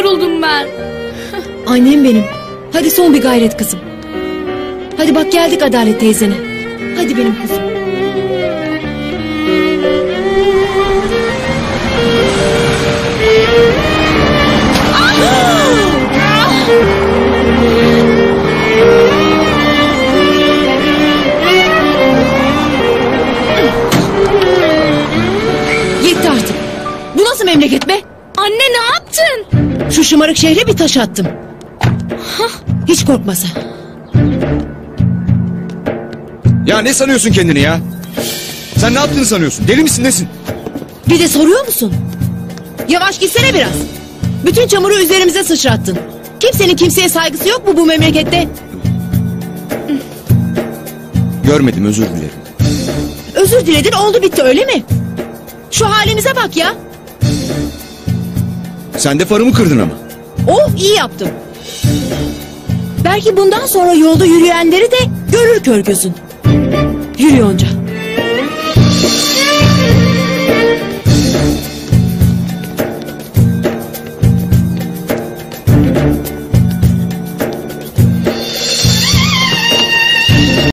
yoruldum ben. Annem benim. Hadi son bir gayret kızım. Hadi bak geldik Adalet teyzene. Hadi benim kızım. Yetti artık. Bu nasıl memleket be? Anne ne yaptın? Şu şımarık şehre bir taş attım. Hiç korkma sen. Ya ne sanıyorsun kendini ya? Sen ne yaptığını sanıyorsun? Deli misin nesin? Bir de soruyor musun? Yavaş gitsene biraz. Bütün çamuru üzerimize sıçrattın. Kimsenin kimseye saygısı yok mu bu memlekette? Görmedim özür dilerim. Özür diledin oldu bitti öyle mi? Şu halimize bak ya. Sen de farımı kırdın ama. Oh iyi yaptım. Belki bundan sonra yolda yürüyenleri de görür kör gözün. Yürü Yonca.